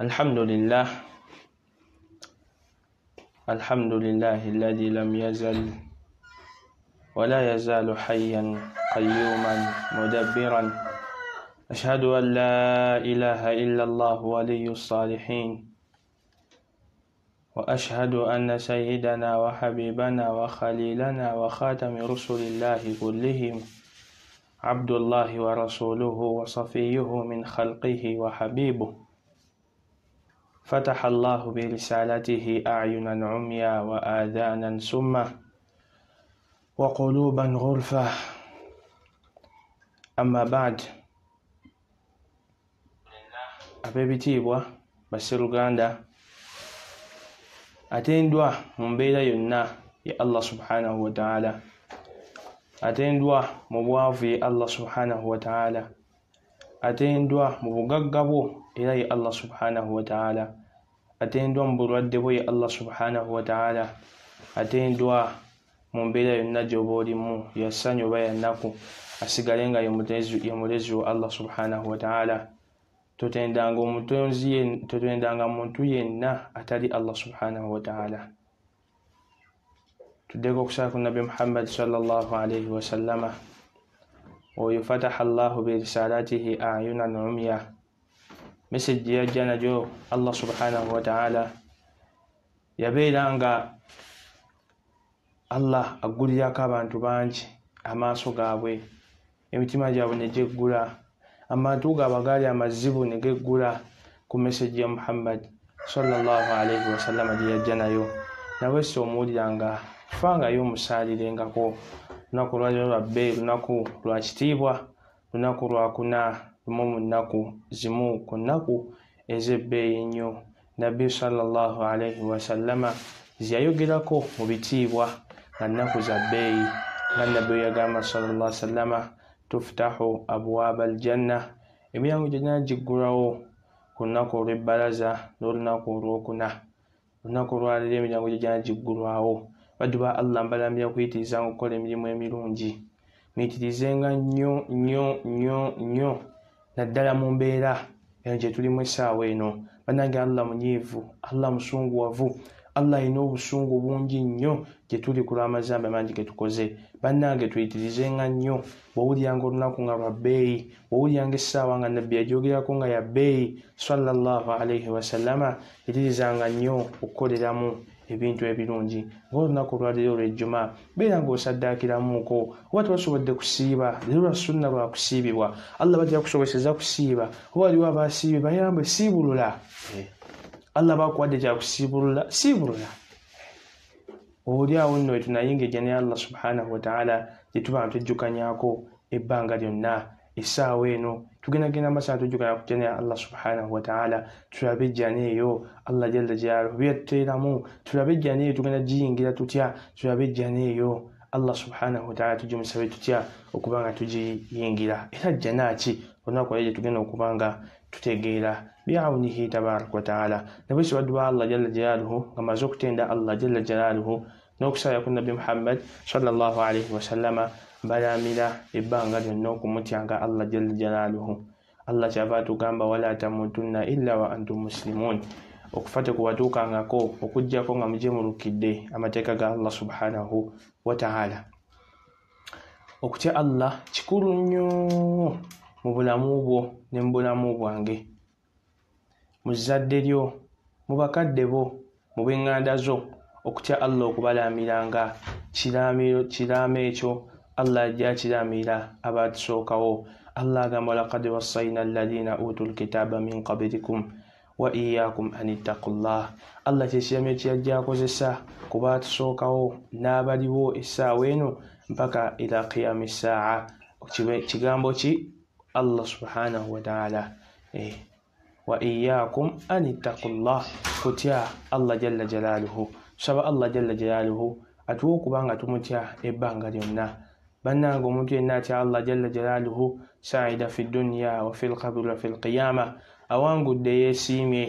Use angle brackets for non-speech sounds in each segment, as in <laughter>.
الحمد لله. الحمد لله الذي لم يزل ولا يزال حيا قيوما مدبرا. أشهد أن لا إله إلا الله ولي الصالحين. وأشهد أن سيدنا وحبيبنا وخليلنا وخاتم رسل الله كلهم. عبد الله ورسوله وصفيه من خلقه وحبيبه. فتح الله برسالته أعينا عميا وآذانا سمة وقلوبا غرفة أما بعد ab'ebitiibwa basseruganda atendwa mu mbeera yonna ye allah subhanahu wataala atendwa mu bwavu ye allah subhanahu wataala atendwa mu bugagga bwo era ye allah subhanahu wataala atendwa mu bulwadde bwo ye allah subhanahu wataala atendwa mu mbeera yonna gy'oba olimu yassanyu oba yannaku asigale nga ye mulezi wo allah subhanahu wataala totendanga omutonzi totendanga muntu yenna atali allah subhanahu wataala tuddeko okusala ku nabi muhammadi salllah alaihi wasallama oyo fataha llahu birisalatihi ayunan umya. Mesejji yajja najo allah subhanahu wataala yabeera nga allah aggulirako abantu bangi amaaso gaabwe emitima gyabwe negyeggula amantu gaabwe agaali amazibu ne geggula ku mesejji ya muhammad sallallahu alaihi wasallama gye yajja nayo nawe si omuwulira nga fangayo omusaalirengako lunaku lwaliro lwa bbeeyi lunaku lwa kitiibwa lunaku lwakuna lumu mu nnaku zimu ku nnaku ez'ebbeeyi ennyo. Nabbi sallallahu alaihi wasallama ziyayogerako mu bitiibwa nga nnaku za bbeeyi nga nabbi yagamba sallallahu sallama tufutahu abwaaba aljanna. Emiryango gyonna giggulwawo ku lunaku olw'ebbalaza n'olunaku olwokuna. Olunaku olwaliro emiryango gyonna giggulwawo baddu ba allah mbalambira kuyitirizanga okukola emirimu emirungi. Muyitirizenga nnyo nnyo nnyo nnyo naddala mu mbeera eno gye tulimu essaawa eno. Bannange allah munyiivu allah musunguwavu allah alina obusungu bungi nnyo gye tuli ku lw'amazambe mangi ge tukoze. Bannange tuyitirizenga nnyo bwowuliranga olunaku nga lwa bbeeyi bwowuliranga essaawa nga nabbi yagyogerako nga ya bbeeyi sallallahu alaihi wasallama yitirizanga nnyo okukoleramu ebintu ebirungi. Ngaolunaku olwaliro olwejjuma beera ng'osaddaakiramuuko oba tebasobodde kusiiba leero lwa sunna lwakusiibibwa allah batera kusoboseza kusiiba. Oba waliwo abasiibe bayambe siibulula. Allah bakuwadde kyakusiibulula siibulula. Oli awo nno wetunayinga ejja ne allah subhanahu wataala gyetuba ntujjukanyako ebbanga lyonna essaawa eno tugendagenda masana tujjukanya kujja ne allah subhanahu wataala tulabe ejjana eyo allah jalla jalaluhu byatuteeramu tulabe ejjana eyo tugenda giyingira tutya tulabe ejjana eyo allah subhanahu wataala tugimusabe tutya okuba nga tugiyingira era jjana ki olunaku ayo gyetugenda okuba nga tutegeera biawunihi tabaraka wataala nabwe sibaddu ba allah jalla jalaluhu nga maze okutenda allah jalla jalaluhu n'okusabira ku nabbi muhammad sallallahu alaihi wasallama balamira ebbanga lyonna okumutyanga allah jalla jalaluhu allah kyava atugamba wala tamutunna illa wa antum muslimun. Okufa tekubatuukangako okugjako nga mujemulukidde amateeka ga allah subhanahu wataala okutya allah kikulu nnyo mu bulamu bwo ne mu bulamu bwange. Mu zzadde lyo mu bakadde bo mu bweŋŋanda zo okutya allah okubalamiranga kiraamo ekyo allah ajja akiraamira abatusookawo allah agamba lakad wassayina alladina utu lkitaaba min qablikum wa iyakum an ittaqullah allah kyekiramu ekiyajja akozesa ku batusookawo n'abaliwo essaawa eno mpaka ila qiyami ssaa kigambo ki allah subhanahu wataala eh. wa iyakum an ittaqullah kutya allah jalla jalaluhu tusaba allah jalla jalaluhu atuwa okuba nga tumutya ebbanga lyonna bannanga omuntu yenna atya allah jalla jalaluhu saida fi dunya wa fi lkabri wa fi lqiyama awangudde yeesiimye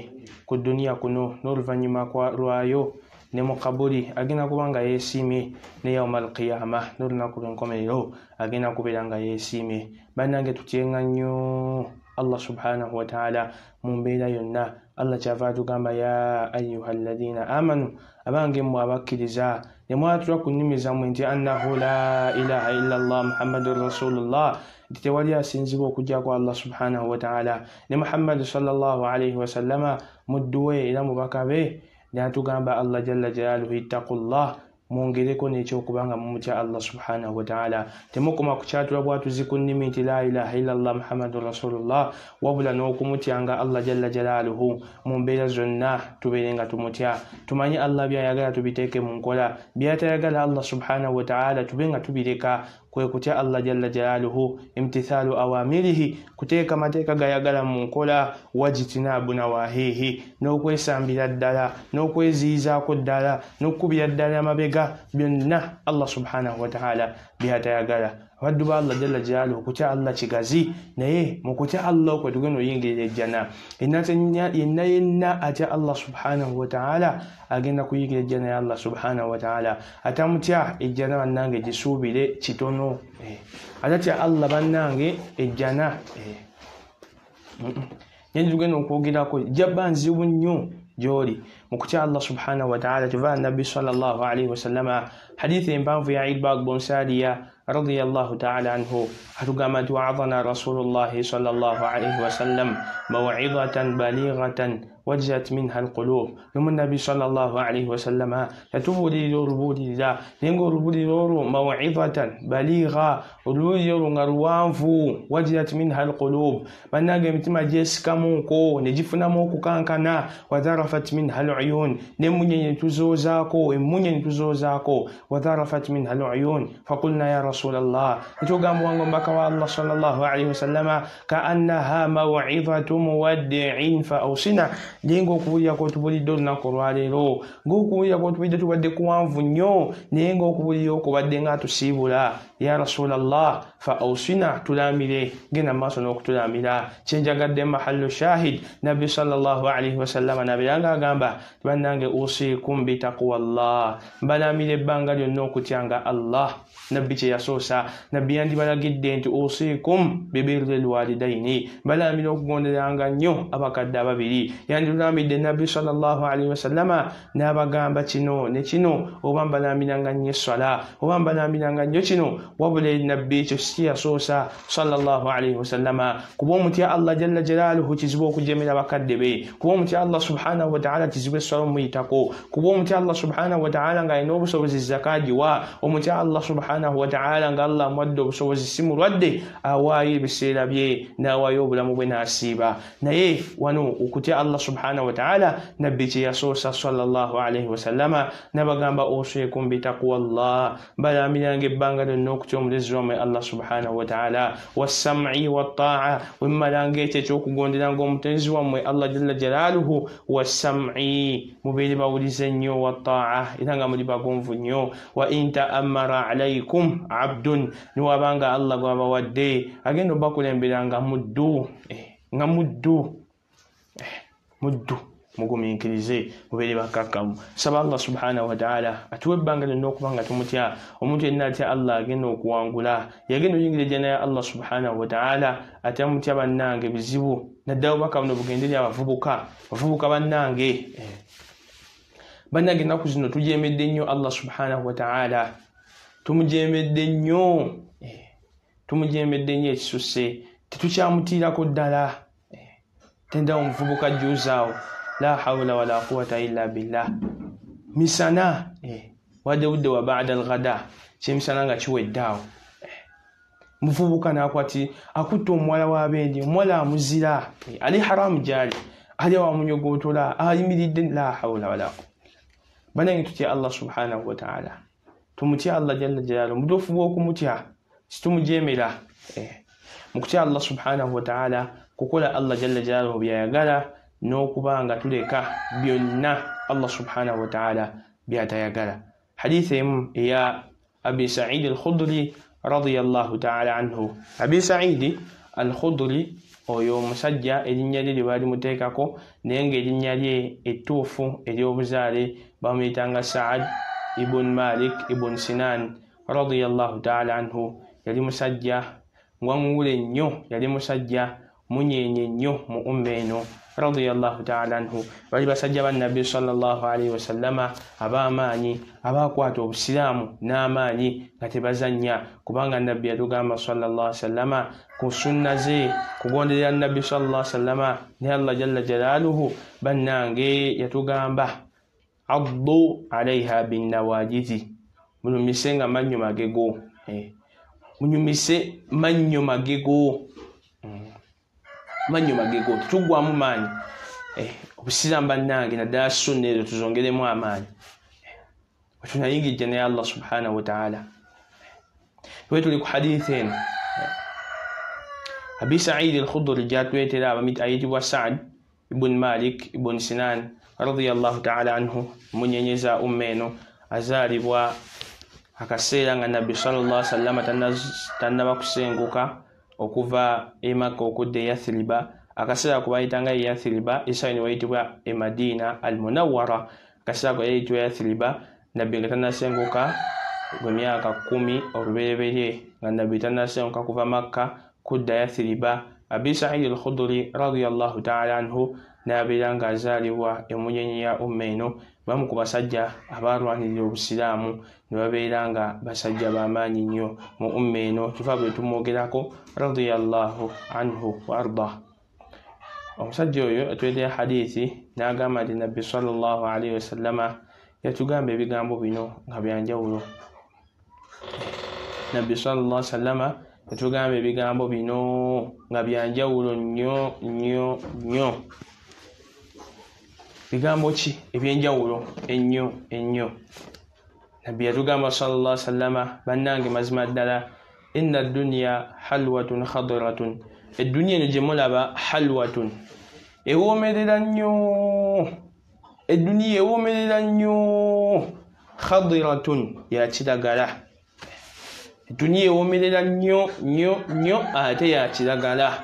ku duniya kuno n'oluvannyuma lwayo ne mu kabuli agenda kuba nga yeesiimye ne yauma alqiyama n'olunaku lw'enkomerero agenda kubeera nga yeesiimye. Bannange tutyenga nnyo allah subhanahu wataala mu mbeera yonna. Allah kyava atugamba ya ayuha alladhina amanu abange mmwe abakkiriza nemwatula ku nnimi zammwe nti annahu la ilaha illa llah muhammadun rasulullah nti tewali asinzibwa okujja kwa allah subhanahu wataala ne muhammadi salllahalaihi wasallama mudduwe era mubaka be natugamba allah jalla jalaluhu ittaqullah mwongereko n'ekyokuba nga mumutya allah subhanahu wataala temukoma kukyatula bwatuzi ku nnimi nti la ilaha illallah muhammadun rasulullah wabula n'okumutyanga allah jalla jalaaluhu. Mu mbeera zonna tubeere nga tumutya. Tumanye allah byayagala tubiteeke mu nkola. Byatayagala allah subhanahu wataala tube nga tubireka kwe kutya allah jalla jalaaluhu imtithaalu awamirihi kuteeka mateeka gayagala mu nkola wajitinaabu nawahihi n'okwesambira ddala n'okweziyizaako ddala n'okkubira ddala amabega byonna allah subhanahu wataala byatayagala abaddu ba allah jalla jalaaluhu kutya allah kigazi naye mu kutya allah okwe tugenda oyingirira ejjana yenna yenna atya allah subhanahu wataala agenda kuyingira ejjana ya allah subhanahu wataala atamutya ejjana bannange gisuubire kitono atatya allah bannange ejjana naye tugenda okwogerako jabba nzibu nnyo gyoli mukutya allah subhanahu wataala tuva nabbi salllah alaihi wasallama hadithi empanvu ya idbag bon sadiya رضي الله تعالى عنه أتقامت وعظنا رسول الله صلى الله عليه وسلم موعظة بليغة وجلت منها القلوب. ثم النبي صلى الله عليه وسلم يتولي ربودي لينغو ربودي موعظة بليغة ربودي روانفو وجلت منها القلوب. من متما جيسكا مونكو نجفنا موكو كان كانكنا وذرفت منها العيون. نمني تزوزاكو مني تزوزاكو وذرفت منها العيون. فقلنا يا رسول الله تقام وانغم بكوا الله صلى الله عليه وسلم كأنها موعظة مودع فأوصنا naye ngaokubuulira kwotubulidde olunaku olwaleero ngaokubuulira kwotubulidde tubadde kuwanvu nnyo naye ngaokubuulira okubadde nga tusiibula ya rasulallah fa ausina tulamire genda mumaaso n'okutulamira kyenjagadde mahallu shahid. Nabbi salllahalaihi wasallama nabeera nga agamba bannange usikum bitaqwallah mbalamira ebbanga lyonna okutyanga allah. Nabbi kyeyasoosa nabbi yandibalagidde nti usikum bibirri lwalidaini. Mbalamira okugonderanga nnyo abakadde ababiri. Yandilambidde nabbi salllahalaihi wasallama n'abagamba kino ne kino. Oba mbalamiranga nnyo essala oba mbalamiranga nnyo kino wabula nabbi ekyo sikiyasoosa salllahalaihi wasallama kuba omutya allah jalla jalaaluhu kizibu okujemera bakadde be kuba omutya allah subhanahu wataala kizibu essala omuyitako kuba omutya allah subhanahu wataala ng'alina obusobozi zakagiwa omutya allah subhanahu wataala nga allah amuwadde obusobozi si mulwadde awaayo ebiseera bye n'awaayo obulamu bwe n'asiiba naye wano okutya allah subhanahu wataala nabbi kyeyasoosa salllahalaihi wasallama nabagamba oswekum bitaqwallah mbalamiranga ebbanga lyonna okutya omulezi wamwe allah subhanahu wataala wassam'i wattaa wemmalanga ekyo ekyokugonderanga omutezi wammwe allah jalla jalaaluhu wassam'i mubeere bawulize nnyo wattaa era nga muli bagonvu nnyo wa in ta'ammara alaikum abdun niwabanga allah gwabawadde agenda obakulemberanga muddu nga muddu muddu mugumiikirize mubeere bakkakkamu saba allah subhanahu wataala atuwa ebbanga lyonna okuba nga tumutya omuntu yenna atya allah agenda okuwangula yagenda oyingira ejjana ya allah subhanahu wataala ate amutya bannange bizibu naddala obubaka buno bugenderi abavubuka bavubuka bannange. Bannange ennaku zino tujemedde nnyo allah subhanahu wataala tumujemedde nnyo tumujemedde nnyo ekisusse tetukyamutiirako ddala. Tendawo omuvubuka jjuuzaawo la haula wala quwata illa billah. Misana wadde budde wa bada alghada. Kyemisana nga kiweddaawo muvubuka nakwati akutta omuwala wabendi omuwala amuzira. Ali haramu gyali. Ali awamunyogotola ayimiridde la haula wala banange tutya allah subhanahu wataala tumutya allah jalla jalaalu omutuufu bwokumutya situmujemera mukutya allah subhanahu wataala kukola allah jalla jalaaluhu byayagala n'okuba nga tuleka byonna allah subhanahu wataala byatayagala. Hadisi emu eya abi saidi alkhudri radiallahu taala anhu. Abi saidi alkhudri oyo omusajja erinnya lye lyebaali muteekako naye ngaerinnya lye ettuufu ery'obuzaale bamuyitanga saad ibun malik ibun sinan radiallahu taala anhu. Yali musajja ngwanguule nnyo yali musajja munyenye nnyo mu umma eno radiallahu taala anhu bali basajja bannabbi salllahalaihi wasallama ab'amaanyi abakwata obusiraamu n'amaanyi nga tebazannya kubanga nabbi yatugamba sallallah sallama ku sunna ze kugonderera nabbi sallah sallama ne allah jalla jalaaluhu bannange yatugamba addu alaiha binnawajizi munyumise nga mannyo magego eh. munyumise mannyo magego. Mannyo magego tetugwamu maanyi eh. obusiramu bannange naddala sunna ezo tuzongeremu amaanyi eh. tunayingijja naye allah subhanahu wataala we tuli ku hadithi eno abi saidi alkhuduri gyatwetera ayitibwa saad ibun malik ibun sinan radiallahu taala anhu munyenyeza umma eno azaalibwa akaseera nga nabbi salllah sallama tannaba kusenguka okuva emaka okudda eyathiriba akaseera kubayitanga eyathiriba esawa ne wayitibwa emadiina almunawara akaseera kwe yayitibwa yathiriba nabbi nga tannasenguka gwemyaka kumi olubereberye nga nabbi tannasenguka kuva makka kudda yathiriba abi saidi alkhuduri radiallahu taala anhu nabeera nga azaalibwa emunyenye ya umma eno bamu ku basajja abalwanirira obusiraamu ne babeera nga basajja bamaanyi nnyo mu umma eno. Tuva bwe tumwogerako radiallahu anhu wa ardah omusajja oyo atwetera hadithi n'agamba nti nabbi salllah alaihi wasallama yatugamba ebigambo bino nga byanjawulo nabbi salllah sallama yatugamba ebigambo bino nga byanjawulo nnyo nnyo nnyo. Bigambo ki? Ebyenjawulo. Ennyo ennyo nabbi yatugamba salllah sallama bannange mazima ddala inna duniya halwatun khadiratun. Edduniya eno gyemulaba halwatun. Ewoomerera nnyo. Edduniya ewoomerera nnyo. Khadiratun yakiragala edduniya ewoomerera nnyo nnyo nnyo ate yakiragala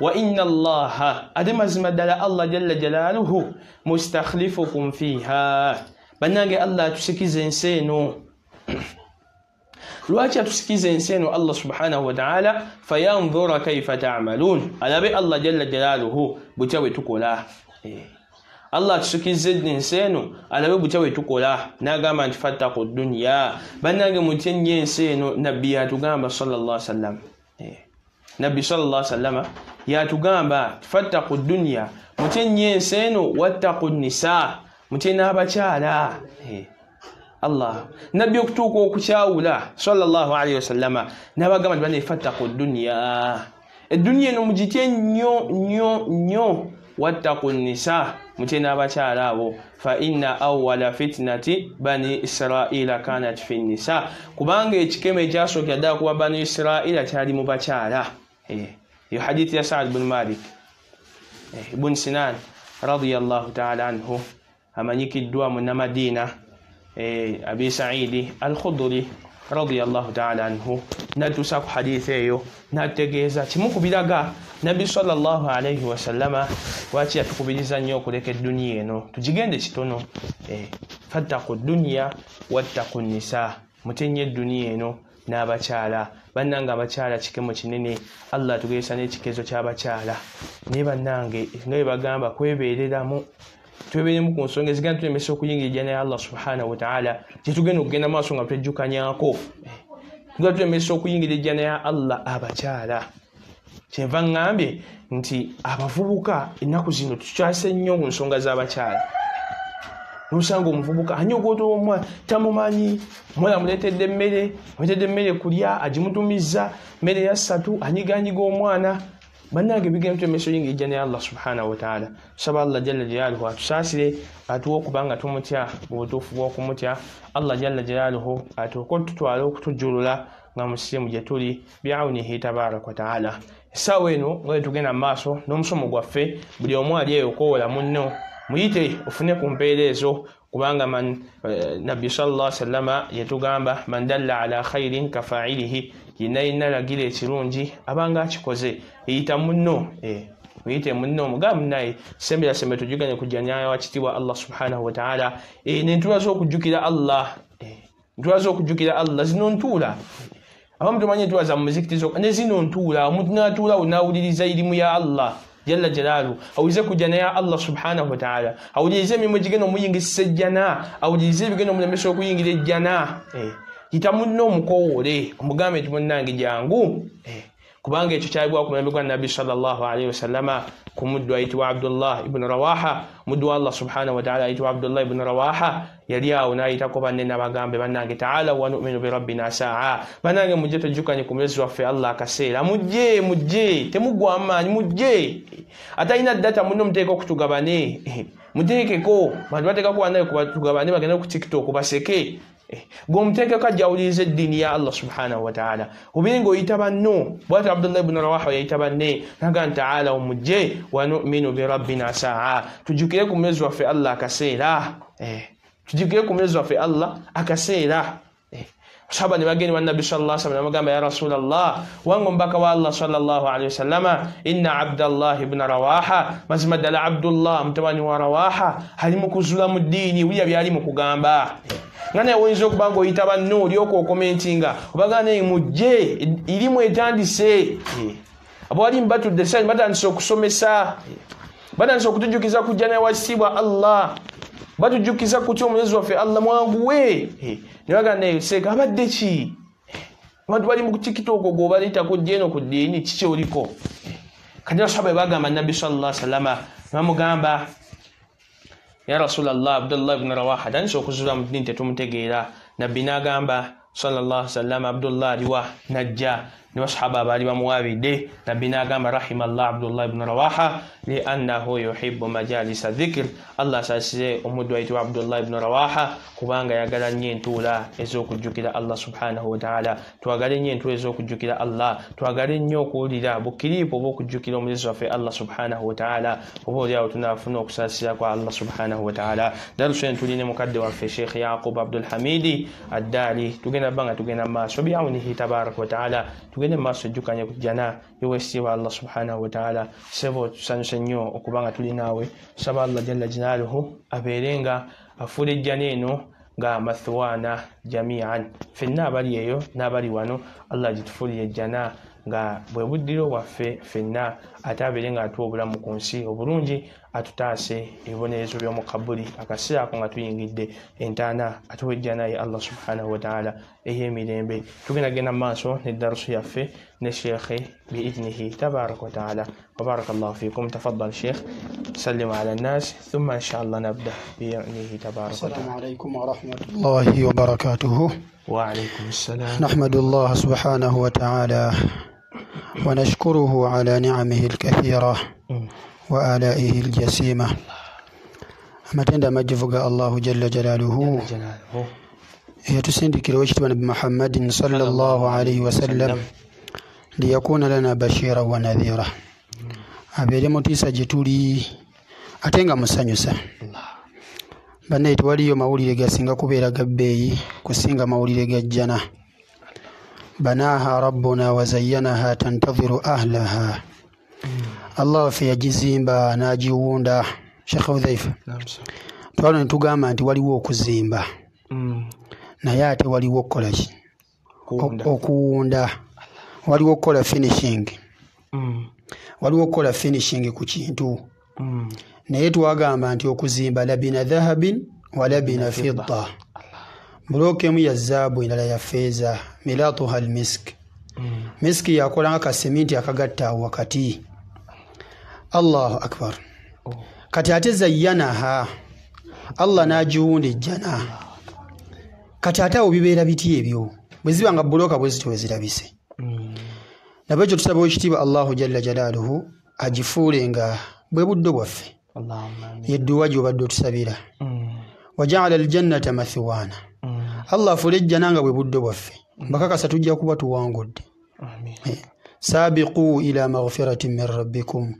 wa inna allaha ate mazima ddala allah jalla jalaaluhu mustakhlifukum fiha bannange allah atusikiza ensi eno <clears throat> lwaki atusikiza ensi eno allah subhanahu wataala fayanzura kaifa tamalun. Alabe allah jalla jalaaluhu butya bwe tukola. Allah atusikiza ensi eno alabe butya bwe tukola. Nagamba nti fattaku duniya bannange mutya nnyo ensi eno nabbi yatugamba sallallahu sallam. Nabbi sallallahu sallama yatugamba fattaku duniya mutye nnyo ensi eno wattaku nisa mutye n'abakyala allah. Nabbi okutuuka okukyawula sallallahu alaihi wasallama nabagamba nti bane fattaku duniya edduniya eno mugitye nnyo nnyo nnyo. Wattaku nisa mutye n'abakyala abo. Fa inna awala fitinati bani israila kanat fi nisa kubanga ekikeme ekyasookera ddala kuba bani israila kyali mu bakyala eyo hadithi ya saad bun malik. Ibun sinan radiallahu taala anhu amanyikiddwa munamadiina abi saidi alkhuduri radiallahu taala anhu natuusa ku hadithi eyo nategeeza kimu ku biraga nabbi salllah alaihi wasallama lwaki yatukubiriza nnyo okuleka edduniya eno? Tugigende kitono fattaku duniya wattaku nisa mutenya edduniya eno n'abakyala. Bannange abakyala kikemo kinene allah atugesa n'ekikezo ky'abakyala. Naye bannange nga bwe bagamba kwebeereramu twebeeremu ku nsonga ezigenda tulemesa okuyingirija naye allah subhanahu wataala kyetugenda okugenda maaso nga twejjukanyako nga tulemesa okuyingirija naye allah abakyala. Kyenva ŋŋambye nti abavubuka ennaku zino tukyase nnyo ku nsonga z'abakyala. Nosanga omuvubuka anyogoota omwana tamumanyi? Omwana amuleetedde emmere amuleetedde emmere kulya agimutumizza mmere ya ssatu anyiganyiga omwana bannange bigenda tulemesa oyingirija naye allah subhanahu wataala tusaba allah jalla jalaaluhu atusaasire atuwa okuba nga tumutya mu butuufu bw'okumutya allah jalla jalaaluhu atuuke otutwala okutujjulula nga musirimu gye tuli biawunihi tabaraka wataala essaawa eno nga tugenda mu maaso n'omusomo gwaffe buli omu ali eyo okwowola munno muyite ofune ku mpeera ezo kubanga man nabbi salla sallama yetugamba man dalla ala khairin kafailihi yenna yenna lagira ekirungi abanga akikoze eyita munno muyite munno omugaa munnaye. Sembera sembe tujuganye kujjanyayo wakitibwa allah subhanahu wataala nentula z'okujjukira allah ntula z'okujjukira allah zino ntuula. Abamu tumanyi etwaza mu muzikiti zokka ne zino ntuula. Omuntu natuulawo nawuliriza irimu ya allah jalla jalaalu. Awulize ku jana ya allah subhanahu wataala awulirize emirimu gigenda omuyingisisa ejjana. Awulirize ebigenda omulemesa okuyingira ejjana. Eh, yita munne omukowoole omugambe nti munnange jangu eh, kubanga ekyo kyalibwa ku mulembe gwa nabbi salllahalaihi wasallama ku muddu ayitibwa abdullah ibuni rawaha. Muddu wa allah subhanahu wataala ayitibwa abdullah ibuni rawaha. Yali awo nayitako banne nabagambe bannange taala wanuminu birabbina saa bannange mujje tujjukanye ku mulezi waffe allah akaseera. Mujje mujje temugwa amaanyi mujje. Atalina data muno muteeka okutugabane. Muteekeko. Bantu bateekako banaye tugabane bagende ku tiktok baseke Eh, gwomuteekeko ajja awuliriza eddiini ya allah subhanahu wataala obire ngaoyita banno bwati abdullah ibuni rawaha yayita banne naga nti taala omujje wanuminu birabbina saa. Tujjukire ku mulezi waffe allah akaseera. Eh, tujjukire ku mulezi waffe allah akaseera sahaba ne bagenda wanabbi salla salam namugamba ya rasulllah wange omubaka wa allah salllah alihi wasallama inna abdallahi bna rawaha. Mazima ddala abdullah mutabani wa rawaha. Ali mu kuzula mu ddiini wulya byali mu kugamba. Nga naye oyinza okuba nga oyita banno olyoka okomentinga obagana naye mujje irimu etandise abawali batudde sa batandise okusomesa batandise okutujjukiza kujja naye wakitiibwa allah batujjukiza kutya omulezi waffe allah mwanguwe. Nebagana seeka abadde ki? Abantu bali mu tikitoko gwobaletako jeno ku ddiini kikyoliko kati basaba bagamba nabbi sallla salama bamugamba ya rasulllah abdullah ibuni rawaha tandisa okuzula mu ddiini tetumutegeera. Nabbi n'agamba sallallahu sallam abdullah aliwa najja ne basahaba abaali bamuwabidde nabbi n'agamba rahima llah abdullah ibuni rawaha liannahu yuhibu majalisa dhikir allah asasire omuddu ayitibwa abdullah ibuni rawaha kubanga yagala nnyo entuula ez'okujjukira allah subhanahu wataala twagale nnyo entuula ez'okujjukira allah. Twagale nnyo okuwulira bukiriipu oba okujjukira omulezi waffe allah subhanahu wataala oba oliawo tunaafuna okusaasira kwa allah subhanahu wataala darusen tuline mukadde waffe sheikh yaqub abdulhamidi addaali. Tugenda bba nga tugenda mu maaso biawunihi tabaraka wataala tugende mu maaso ejjukanye jjana yowesitiibwa allah subhanahu wataala sebo tusanyuse nnyo okuba nga tulinaawe saba allah jalla jalaaluhu abeere nga afuula ejjana eno nga mathwana jamian. Fenna abali eyo n'abali wano allah gitufuulire ejjana nga bwe buddiro bwaffe fenna ate abeere nga atuwa obulamu ku nsi obulungi atutaase ebibonerezo by'omu kabuli akaseera ako nga tuyingidde entaana atuwa ejjanaye allah subhanahu wataala ey'emirembe tugenda genda mu maaso neddarusu yaffe ne sheekhe biidnihi tabaraka wataala وبارك الله فيكم تفضل شيخ سلم على الناس ثم إن شاء الله نبدأ بإذنه تبارك السلام وتعالى عليكم ورحمة الله وبركاته وعليكم السلام نحمد الله سبحانه وتعالى ونشكره على نعمه wa alaihi aljasima. Amatenda amajivu ga allahu jalla jalaluhu. Yatusindikirawo ekitibana bimuhammadin salllah alaihi wasallam liyakuna lana bashira wa nadhira. Abeere mutiisa gye tuli ate nga musanyusa. Bannaye tewaliyo mawulire gasinga kubeera ga bbeeyi kusinga mawulire ga jjana. Banaaha rabbuna wazayanaha tantahiru ahlaha. allah waffe yagizimba n'agiwunda. Sheekh udhaifa twalwo ne tugamba nti waliwo okuzimba. Mm. Naye ate waliwo okukola ki? Okuwunda. Waliwo okukola finishing. Mm. Waliwo okukola finishing ku kintu. Mm. Naye twagamba nti okuzimba labina dhahabin walabina fidda. bulooka emu ya zaabu endala ya feeza milatuha almisk. Misiki yakolanga kaseminti akagatta awo wakati. allahu akbar. Kati ate zayyanaha allah n'agiwunda ejjana kati ate awo bibeera biti ebyo bwe ziba nga bulooka bwe zityo wezirabise nabwe ekyo tusaba ekitiibwa allahu jalla jalaaluhu agifuule nga bwe buddo bwaffe. Yedduwa gy'obadde otusabira. Wajaala aljannata mathiwaana allah afuule ejjana nga bwe buddo bwaffe. Bakakasa tujja kuba tuwangudde. سابقوا إلى مغفرة من ربكم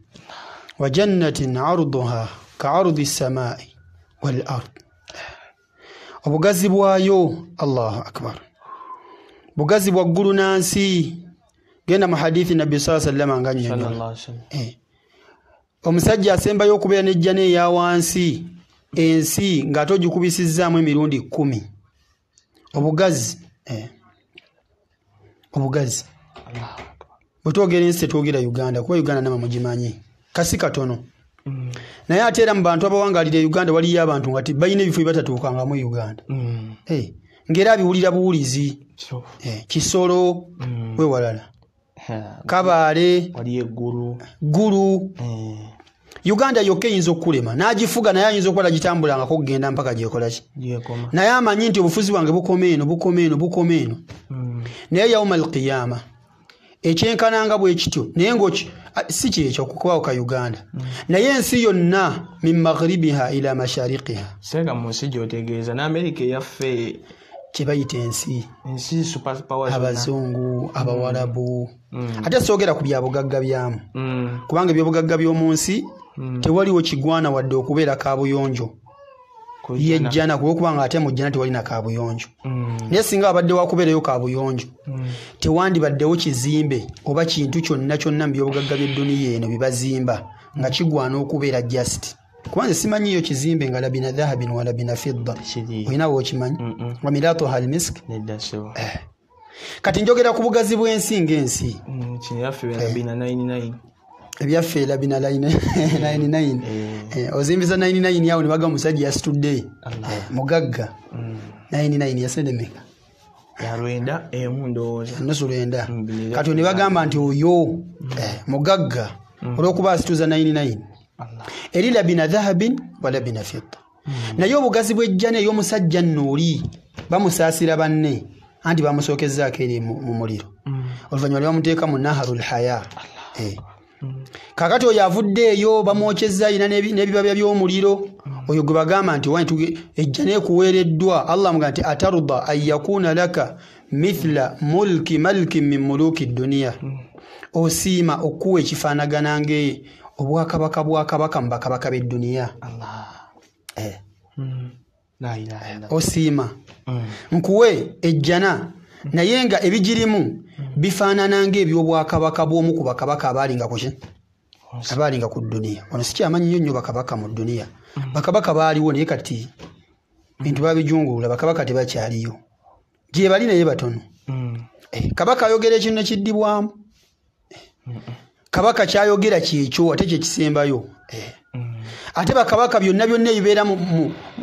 وجنة عرضها كعرض السماء والأرض obugazi bwayo allahu akbar bugazi bwa ggulu na nsi genda mu hadithi nabbi saa sallama nga صلى nnyonnyola الله عليه وسلم Eh. omusajja asembayo okubeera n'ejjana eya wansi ensi ng'ate ogikubisizzaamu emirundi kkumi obugazi eh. obugazi Allahu Akbar. bwe twogera ensi tetwogera uganda kuba uganda nama mugimanyi. Kasi katono. Naye ate era mu bantu abawangalira uganda waliyo abantu nga balina ebifo byebatatuukangamu uganda. Mm. Eh, ng'era abiwulira buwulizi. Eh, kisolo mm. wewalala kabaale. waliyo eggulu. Gulu. Eh, uganda yokka eyinza okukulema. N'agifuga naye ayinza okuba tagitambulangako okugenda mpaka gyekolaki naye amanyi nti obufuzi bwange bukoma eno bukoma eno bukoma eno. Mm. naye yauma alqiyama ekyenkananga bwe kityo naye ngaoki si kyekyo okukwao ka uganda. Naye ensi yonna min maghribiha ila mashariqiha. Seega mu nsi gyotegeeza n'amerika eyaffe kye bayita ensi. Abazungu abawalabu Mm. ate soogera ku byabugagga byamu. Mm. kubanga ebyobugagga by'omu nsi Mm. tewaliwo kigwana wadde okubeera kabuyonjo Kujjana. yejjana kubanga ate mu jjana tewalina kabuyonjo Mm. naye singa abadde wakubeerayo kabuyonjo Mm. tewandibaddewo kizimbe oba kintu kyonna kyonna mu byobugagga by'edduniya eno bye bazimba nga kigwana okubeera just kubanze simanyiyo kizimbe nga labina dhahabin wa labina fidda Kiri. olina wokimanyi Mm-mm. wa miratuha almisk sebo kati njogera ku bugazi bw'ensi ng'ensi Mm, kino yaffe bina 99 ebyaffe labina 99 Eh, ozimbiza 99 awo ne baga musajja yasitudde. Eh, mugagga. Mm. 99 yasedemeka ya lwenda emu ndowooza. Nusu lwenda Mm, kati ne bagamba nti oyo. Eh, mugagga. Olw'okuba asituza 99 Allah. eri labina dhahabin wa labina fidda. Naye obugazi bw'ejjana ey'omusajja nno oli bamusaasira banne anti bamusookezaako eri mu mu muliro. Mm. oluvannyuma ne bamuteeka mu naharul haya. Eh. Mm. Kakati oyo avudde eyo bamwokyeza ayina n'ebi- n'ebibabya by'omuliro oyo gwe bagamba nti wani tuge- ejjana ekuweereddwa allah amuga nti atarda an yakuna laka mithla mulki malkin min muluki duniya osiima okuwa ekifaanagana ng'eye obwakabaka bwakabaka mu bakabaka b'edduniya Allah. Eh. Mm. Osiima Mm. nkuwe ejjana naye nga ebigirimu bifaanana ng'ebyobwakabaka bw'omu ku bakabaka abaalinga kuki abaalinga ku dduniya wano sikyamanyi nnyo nnyo bakabaka mu dduniya bakabaka baaliwo naye kati bintu babijungulula bakabaka tebakyaliyo. Gye bali naye batono. Mm. Eh, kabaka ayogera ekintu nekiddibwamu kabaka kyayogera kyekyo ate kyekisembayo Eh, Mm. ate bakabaka byonna byonna ebibeera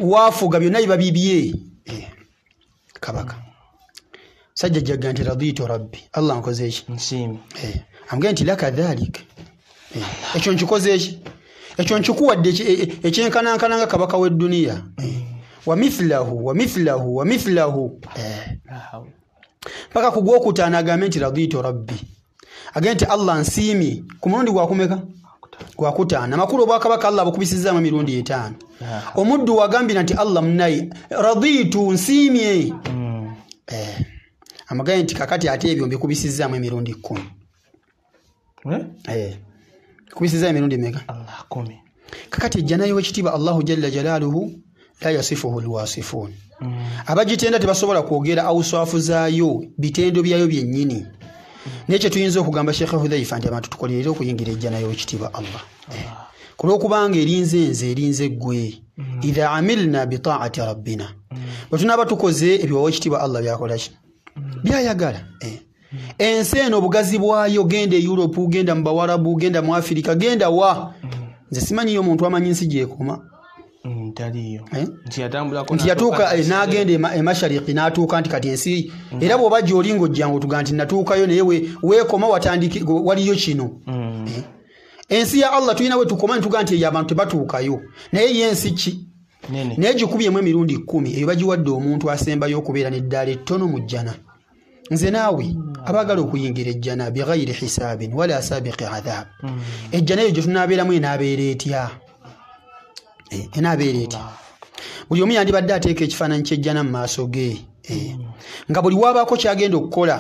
waafuga byonna biba bibye. Eh, kabaka sajja jjagga nti raditu rabbi allah nkoze eki nsiimi Eh, amugee nti laka dhalik. Eh, ekyo nkikoze eki ekyo nkikuwadde eki- e- e- ekyenkanankana nga kabaka w'edduniya wamithlahu wa mithlahu wa mithlahu wa mithlahu. Eh, paka ku gwokutaano agambe nti raditu rabbi. Agende nti allah nsiimye. Ku mulundi gwakumeka gwakutaano amakulu obwakabaka allah bukubisizaamu emirundi etaano. La- omuddu wagambira nti allah munaye. Raditu nsiimye. Mm. Eh, amugambye nti kakati ate ebyo mbikubisizaamu emirundi kkumi Eh? Eh, kubisizaamu emirundi meka? Kakati ejjanayo wekitiibwa allahu jalla jalaaluhu la yasifuhu lwasifuun Mm. abagitenda tebasobola kwogera awuswafu zaayo bitendo byayo byennyini. Naye kye tuyinza okugamba sheekhe hudhaifa nti abantu tukolerere okuyingira ejjanayo wekitiibwa allah. Allah. ku lw'okubanga erinze nze erinze ggwe. Idha amilna bitaati rabbina. Bwe tunaaba tukoze ebyo wekitiibwa allah byakolaki byayagala Eh. ensi eno obugazi bwayo genda e europe genda mu bawarabu genda mu afirika genda wa? Nze simanyiyo omuntu amanyi nsi gyekoma. Mm, Eh? nti yatuuka eh, n'agenda ema- emashariki n'atuuka nti kati ensi era bw'oba gy'oli ng'ojjanga otuga nti natuukayo naye we- weekoma waliyo kino. Mm. ensi ya allah tulina we tukoma nituga nti eyo abantu tebatuukayo. Naye ye ensi ki naye gikubyemu emirundi kkumi eyo bagiwadde omuntu asembayo okubeera n'eddaala ettono mu jjana. Nze naawe abaagala okuyingira ejjana bighayiri hisaabin wala sabiqi adhaab. Mm. ejjana eyo gye tunaabeeramu enaabeera etya? Eh, enaabeera etya? Buli omu yandibadde ateeka ekifaananyi ky'ejjana mu maaso ge Eh, nga buli waabaako kyagenda okukola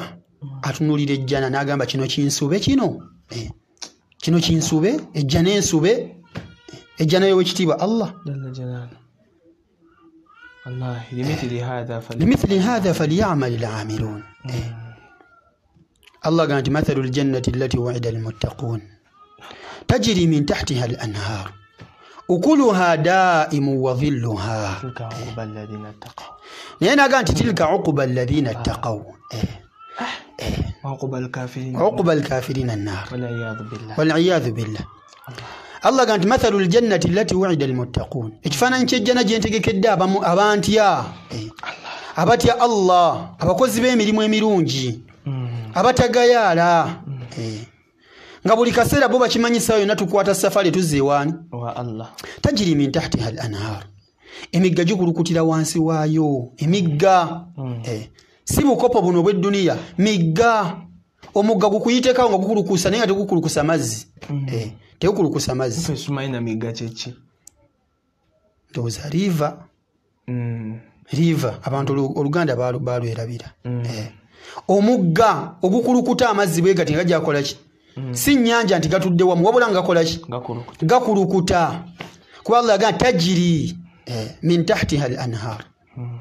atunuulira ejjana n'agamba kino kinsube kino? Eh, kino kinsube ejjana ensube ejjana yowekitiibwa allah والله لمثل هذا لمثل هذا فليعمل العاملون. إيه. الله قال مثل الجنة التي وعد المتقون. تجري من تحتها الأنهار. أكلها دائم وظلها. تلك عقبى الذين اتقوا. لأن قالت تلك عقبى الذين اتقوا. إيه. إيه. الكافرين. عقبى الكافرين النار. والعياذ بالله. والعياذ بالله. الله. Allah ga nti mathalu ljannati allati wuida almuttaquun ekifaananyi kyejjana gye ntegekedde abamu- abantya Eh. abatya allah abakozi b'emirimu emirungi Mm. abatagayaala Eh. nga buli kaseera bo bakimanyisa yonna tukwata safari tuzza ewaani wa allah tajiri min tahtiha al anhar emigga gikulukutira wansi waayo emigga Mm. Eh, si bukopo buno obw'edduniya migga omugga gukuyitekawo nga gukulukusa naye nga tegukulukusa mazzi Mm. Tegukulukusa mazzi. Ffe simanyi na migga kyeki ndowooza riva Mm. riva abantu olu- oluganda baalwerabira Mm. Eh. omugga ogukulukuta amazzi bwe gati nga gakola ki? Si nnyanja nti gatudde wamu wabula nga gakola ki? Gakulukuta. Kuba allah yagaa tajiri eh, min tahtiha al anhar. Mm.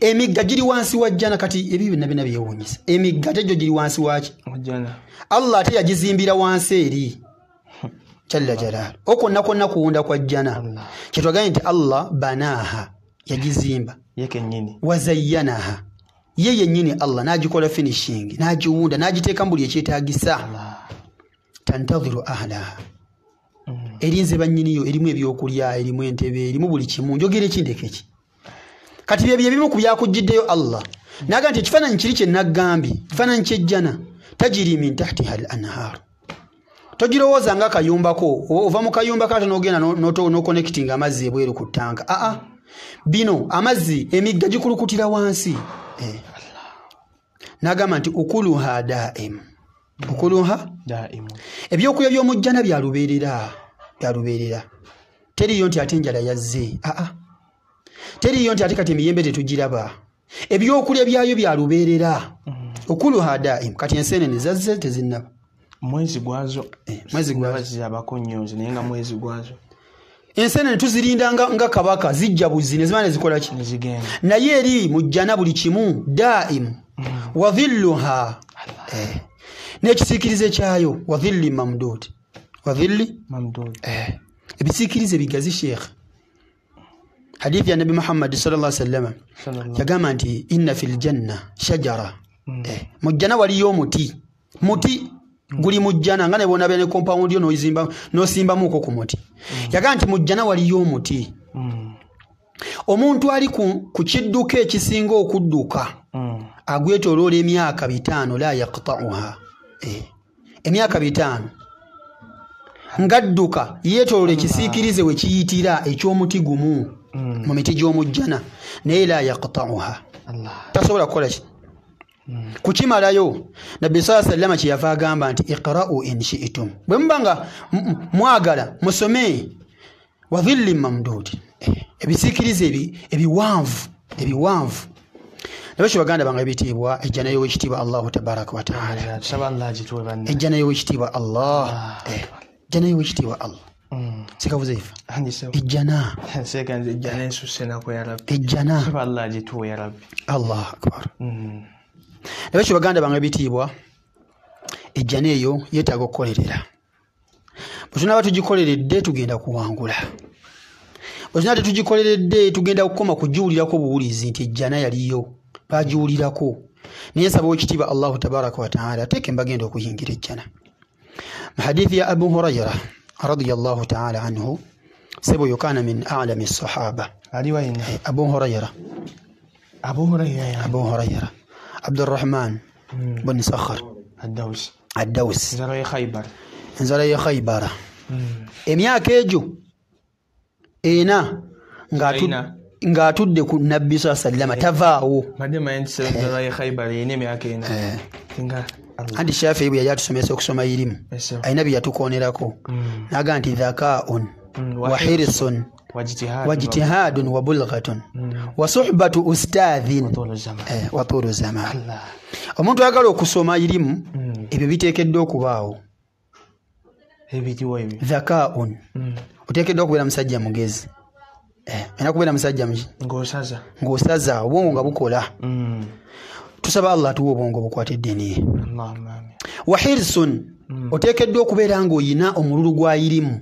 emigga giri wansi wa jjana kati ebyo byonna byonna byewuunyisa. Emigga ate gyo giri wansi waki allah ate yagizimbira wansi eri jalla jalaalu. Okwonna kwonna kuwunda kwa jjana. Kyetwagambye nti allah banaaha yagizimba. Wazayyanaha ye yennyini allah n'agikola finishing n'agiwunda n'agiteeka mu buli ekyetaagisa. Allah. Tantadhiru ahlaha Mm. erinze bannyiniyo erimu ebyokulya erimu entebe erimu buli kimu. Njogera ekindeke ki? Kati byebyo ebimu ku byakugiddeyo allah. Naga nti ekifaananyi kiri kye naggambye ekifaananyi kyejjana. Tajiri min tahtiha al anhar togirowooza nga akayumbako ova mu kayumba kate n'ogenda no- noto- nokonekitinga amazzi ebweru ku ttanka aa bino amazzi emigga gikulukutira wansi. Eh. n'agamba nti ukuluha daim. Ukuluha? Daimu ebyokulya by'omujjana byalubeerera byalubeerera teriyo nti ate enjala yazze. Aa teriyo nti ate kati emiyembe tetugiraba. Ebyokulya byayo byalubeerera okuluha daim. Kati enseenene zazze tezinnaba mwezi gwazo Eh, mwezi gwazo. bazirabako nnyozi naye nga mwezi gwazo. Enseenene tuzirinda nga, nga kabaka zijja buzzi ne ziba ne zikola ki? Nezigenda. Naye eri mu jjana buli kimu daimu. Wadhilluha. Eh. n'ekisiikirize kyayo wadhilli mamdud wadhilli? Eh, ebisiikirize bigazi sheekha hadithi ya nabi muhammadi salllah sallama yagamba nti inna fi ljanna shajara. Mm. Eh, mu jjana waliyo omuti. Muti guli mu jjana nga ne bonabe ne kompawundi yo nosimbamuuko ku muti yagamba nti mu jjana waliyo omuti Mm. omuntu ali ku, kidduka ekisinga okudduka Mm. agwetoloola emyaka bitaano la yaktauha eh. emyaka bitaano ngadduka yeetoloola ekisiikirize we kiyitira eky'omuti gumu Mm. mu miti gy'omujjana naye la yaktauha tasobola kukola ki Mm. Kukimalayo nabbi saa sallama kyeyava agamba nti iqra'u in shi'tum. Bwe muba nga mwagala musome wadhilli mamdudi Eh, ebisiikirize ebi ebiwanvu ebiwanvu. Nabekyo baganda bange ebitiibwa ejjana y'owekitiibwa allahu tabaraka wataala allah banne. Ejjana y'owekitiibwa allah. Eh, ejjana y'owekitiibwa allah. Mm. sikavuze ifa andise ejjana ejjana allah allah akbar. Mm. Nabekyo baganda bange ebitiibwa ejjana eyo yeetaaga okukolerera. Bwe tunaba tugikoleredde tugenda kuwangula. Bwe tunaba tetugikoleredde tugenda kukoma kugiwulirako buwulizi nti ejjana yaliyo bagiwulirako naye nsaba wekitiibwa allahu tabaraka wataala ateeke mbagenda okuyingira ejjana mu hadithi ya abu hurayra radiallahu taala anhu sebo yokana min alami sahaba Eh, abu hurayra. Abu hurayra abu hurayra abdurrahman Mm. bun sakhar addawusi addawusi enzalo ye khaibar enzala ye khaibara Mm. emyaka egyo ena ng'atudde ku nabbi saa sallama tavaawo. Enzalo allah. Anti shafii bwe yali atusomesa okusoma irimu alina bye yatukonerako. Mm. naga nti dhakaun Mm, wa jitihadun wa bulghatun. Mm. wa suhbatu ustadhin tolo zaman. Eh, wa tulu zaman. Allah. Omuntu ayagala okusoma irimu Mm. ebyo biteekeddwa okubaawo. Dhakaun Mm. oteekeddwa okubeera musajja mugezi. Eh, olina kubeera musajja muki ng'osaza. obwongo nga bukola. Tusaba allah atuwa obwongo bukwata eddiini ye. Allahumma amin wa hirsun. Oteekeddwa okubeera ng'oyina omululu gwa irimu.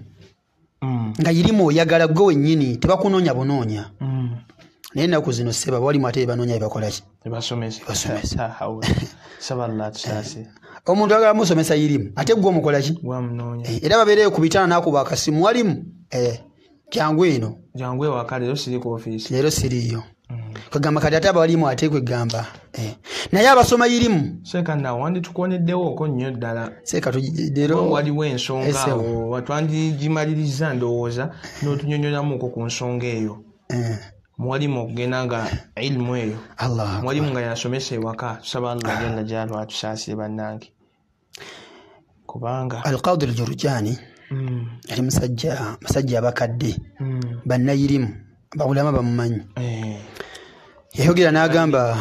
Nga irimu oyagala gwe wennyini tebakunoonya bunoonya. Mm. naye ennaku zino seba bawalimu ate allah tusaasire <laughs> <laughs> omuntu agala musomesa irimu ate gwe omukolaki Eh, era babeereyo ku bitanda nakuba akasimu walimu Eh, jangu eno. Jangu ewaka leero siri ku ofiisi. Leero siriiyo kwegamba kati ate abalimu ate kwegamba Eh, naye abasoma irimu seeka nawe wanditukoneddewooko nnyo ddala. Seeka waliwo ensonga awo watwandigimaliriza ndowooza n'otunyonyolamuko ku nsonga eyo. Eh, muwalimu okugenda nga ilimu eyo. Muwalimu nga yasomesa ewaka tusaba allah jalla jalalu atusaasire bannange. Kubanga alqadi aljurjani Mm, yali musajja musajja abakadde. Mm, bannayirimu bawulama bamumanyi. Eh, yayogera n'agamba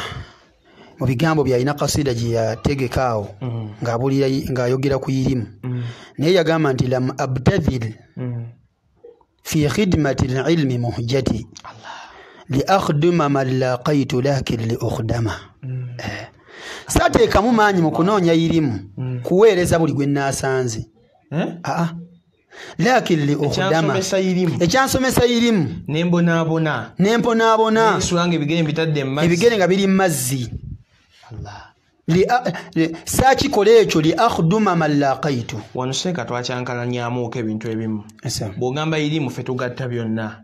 mu bigambo byalina kasida gye yategeka awo mm, ng'abulira ng'ayogera ku irimu mm, naye yagamba nti lam abtadhil mm. fi khidmati lilmi muhjati liakhduma man laqaitu lakin liukhdama Mm, saateekamu maanyi mu kunoonya irimu Mm. kuweereza buli gwe naasanze eh? aa liukhdama kyansomesa irimu ekyansomesa irimu nemponaabona ebigere nga biri mu mazzi. Li- li- saakikola ekyo liakhduma man laqaitu wano seeka twakyankalanyamuuko ebintu ebimu. Bw'ogamba irimu ffe tugatta byonna.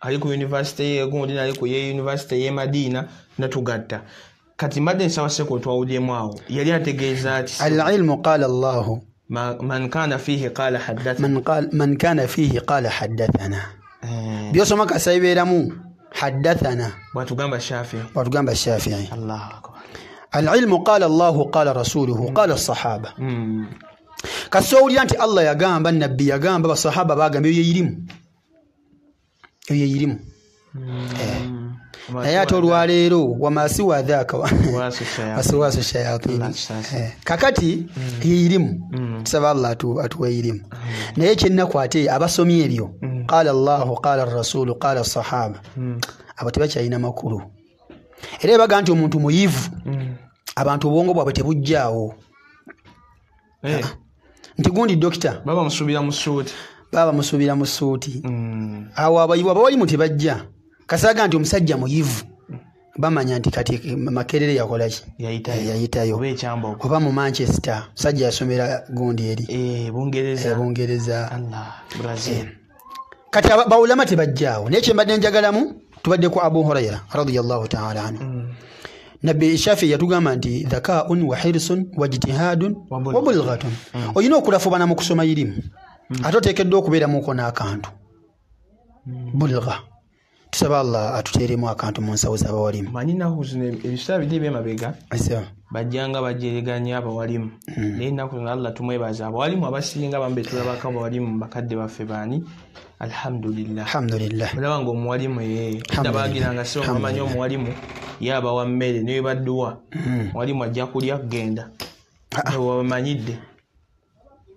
Ali ku univesity yegundi nali ku ye univesity ye madiina natugatta kati mbadde nsaba seko twawulyemu awo. Yali ategeeza ati alilmu qala llahu ma- man kana fihi qala haddatha man qal- man kana fihi qala haddathana Eh, byosoma kasa bibeeramu haddathana bwatugamba shafi watugamba shafii allahu akbar alilmu qala llahu qala rasuluhu qala sahaba Mm, kasi owulira nti allah yagamba nabbi yagamba basahaba bagamba ebyo yeyirimu ebyo yeyirimu mm. Naye ate olwaleero wamasiwa dhaaka Wasu shayatin. wasiwaso shayatini. Eh, kakati yeyirimu Mm. tusaba allah atu- atuwa eyirimu naye kyennaku ate abasomye ebyo. Qala llahu qala rasulu qala sahaba Mm, abo tebakyalina makulu. Era ebaga nti omuntu muyivu mm. abantu obwongo bwabwe tebujjaawo Eh, nti gundi dokita? Baba musuubira mu suuti. Mm, awo abayivu abawalimu tebajja kasaga nti omusajja muyivu bamanya nti kati makerere yakolaki yayitayo. Yayitayo. Oba mu manchester musajja yasomera gundi eri. Eh, bungereza. Brazil. Kati bawulama tebajjaawo naye kyembadde njagalamu tubadde ku abu hurayra radiallahu taala anhu. Mm, nabbi shafi yatugamba nti dhakaun wa hirsun wa jitihadun Wa bulghatun. bulghatun olina okulafubana mu kusoma irimu ate oteekeddwa okubeeramuko n'akantu. Bulga tusaba allah atuteeremu akantu mu nsawo z'abawalimu. Manyi naku zino ebiseera biri ebyemabega. Bajjanga bajjeriganya abawalimu. Naye ennaku zino allah tumwebaza abawalimu abasinga bamu betulabako abawalimu mu bakadde baffe baani? Alhamdulillah. Olaba nga omuwalimu ye tabagiranga si omumanyi omuwalimu ye abawa mmere niwe badduwa. Muwalimu ajja kulya kugenda wabamanyidde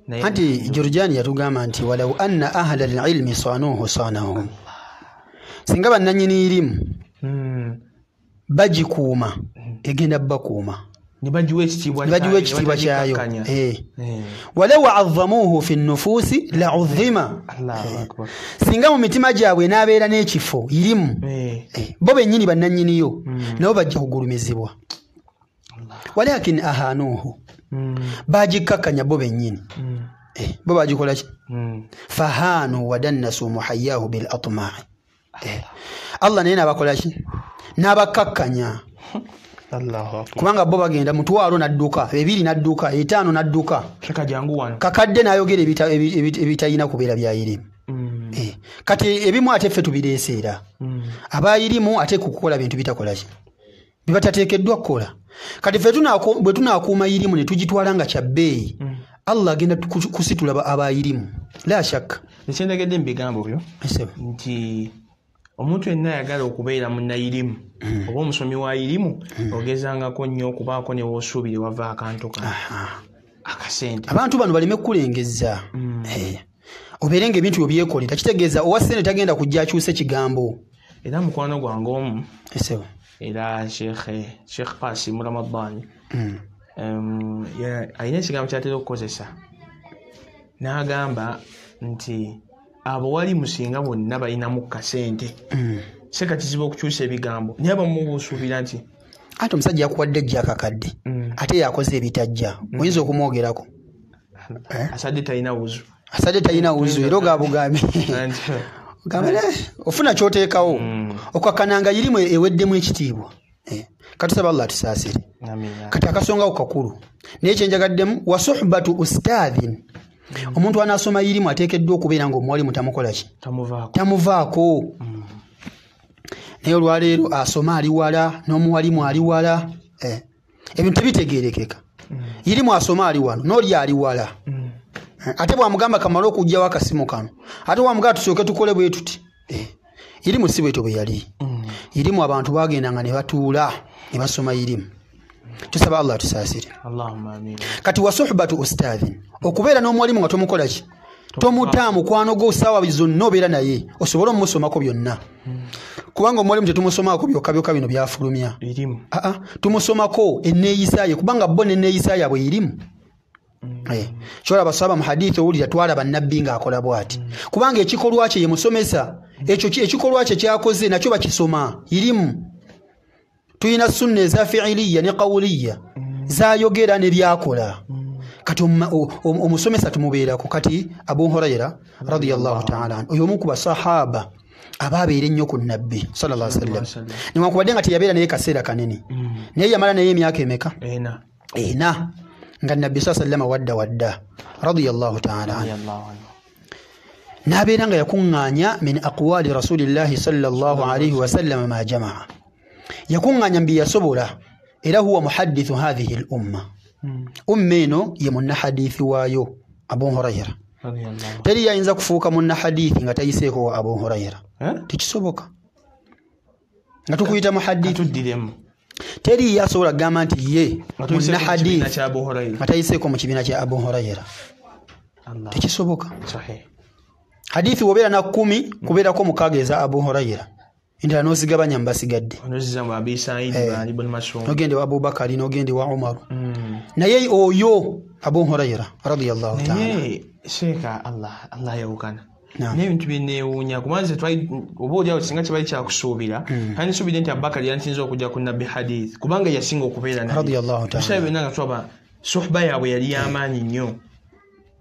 naye anti jorujani yatugamba nti walau anna ahla lilmi sanuhu sanahum singa bannanyini irimu Mm, bagikuuma egenda bakuuma. Ne bagiwa ekitiibwa ne bagiwa kyayo, ekitiibwa ne kyayo. batagikakkanya. Eh. Eh, walau azzamuuhu fi nufuusi la udhima Allahu akbar. singa mu mitima gyabwe n'abeera n'ekifo irimu Eh, Eh, bo bennyini bannannyiniyo nabo bajja kugulumizibwa. Walakin ahanuuhu mm, bagikkakkanya bo bennyini. Mm, Eh, bo bagikola ki? Mm. fahaanu wadannasu muhayahu bil atmaai Eh, allah naye nabakola ki? N'abakkakkanya <laughs> kubanga bo bagenda mutwalo nadduka ebiri nadduka etaano nadduka. Kakadde n'ayogera ebita- ebi- ebi- ebitalina kubeera byayirimu Mm, Eh, kati ebimu ate ffe tubireese era. Mm, abayirimu ate ku kukola bintu bitakola ki? Bibatateekeddwa kukola. Kati ffe bwe tunaakuuma irimu ne tugitwala nga kya bbeeyi mm. allah agenda kusitula ba- abayirimu la shakka. Ekyendegedde mu bigambo byo nti omuntu yenna ayagala okubeera munnayirimu oba omusomi wa irimu ogezangako nnyo okubaako ne woosuubire wava akantu ka Aha. akasente. Abantu bano baleme kukulengeza Eh, obeere nga ebintu byobyekolera kitegeeza owa ssente tagenda kujja akyuse kigambo. Era mukwano gwange omu Ese- era shekhe shekh qasim ramadani Mm. alina ekigambo kyatera okukozesa n'agamba nti abawali musinga bonna balinamu kasente. Mm. seka kizibu okukyusa ebigambo. Naye abamu busuubira nti ate omusajja yakuwadde ejja akakadde mm, ate yakoze ebitajja. Oyinza okumwogerako? Eh? asadde talina wuzu. Asadde talina wuzu. Era Gamba, "Eh, ofuna kyoteekawo. Mm, okwakananga irimu eweddemu ekitiibwa. Eh, katusaba allah tusaasire. Amina. kati akasonga ku kakulu. Naye kyenjagaddemu wasuhbatu ustadhin omuntu anaasoma irimu ateekeddwa okubeera ngaomuwalimu tamukola ki? Tamuvaako. Mm, naye olwaleero asoma ali wala n'omuwalimu ali wala Eh, ebintu tebitegeerekeka. Mm, irimu asoma ali wano n'oli ali wala. Mm, Eh, ate bwamugamba kamale okugjawo akasimu kano ate bwamugamba tusooke tukole bwe tuti Eh, irimu si bwetyo bwe yali. Mm. irimu abantu bagendanga ne batuula ne basoma irimu tusaba allah tusaasire allahumma amina kati wasuhbatu ustadhin okubeera n'omuwalimu nga tomukola ki? Tomuta mukwano gwo saawa zonna obeera naye osobole omumusomako byonna. Kubanga omuwalimu tetumusomaako byokka byokka bino byafulumya. Aa tumusomako enneeyisa ye kubanga bo n'enneeyisa yabwe irimu Eh, kyolaba saba mu hadithi owulira twalaba nabbi ng'akola bw'ati. Kubanga ekikolwa kye ye musomesa ekyo ki- ekikolwa kye kyakoze nakyo bakisoma irimu tulina sunna eza fiiliya ne qawuliya zayogera ne byakola. Kati omusomesa tumubeerako. Kati abu hurayira radiallahu taala anhu oyo omu ku basahaba abaabeera ennyo ku nabbi wasallam newankubadde nga teyabeera naye kaseera kanene. Mm, naye yamala naye emyaka emeka? Ena. Nga nabbi saa sallama wadda wadda radiallahu taala anhu. n'abeera nga yakuŋŋaanya min aqwaali rasulillahi sallallahu alaihi wasallama ma jamaa yakuŋŋaanya mbi yasobola era huwa muhaddithu hadhihi l umma Mm, umma eno ye munnahadithi waayo abu hurayira teri yayinza kufuuka munnahadithi nga tayiseeko wa abu hurayira Eh? tekisoboka. Nga tukuyita muhadithi teri asobola kugamba nti ye Hurayra. nga tayiseeko mu kibiina kya abu hurayira tekisoboka. Hadithi wobeera na kumi kubeerako mukaaga eza abu hurayira endala n'ozigabanya mu basigadde Onoziza mu Abi Sa'id Eh. bali ibn Mas'ud. nogende wa abubakari nogende wa umaru Mm. naye oyo abu hurayira radiallahu taala naye sheeka allah allah yawukana Naam. naye ebintu byeneewuunya kubanze twali oba oliawo singa kyebali kyakusuubira kandi nsuubire nti abubakari yansinza okujja ku nabbi hadith kubanga yasinga okubeera naye. Radiyallahu ta'ala. Ebisaawe byonna nga tulaba suhba yaabwe yali yamaanyi nnyo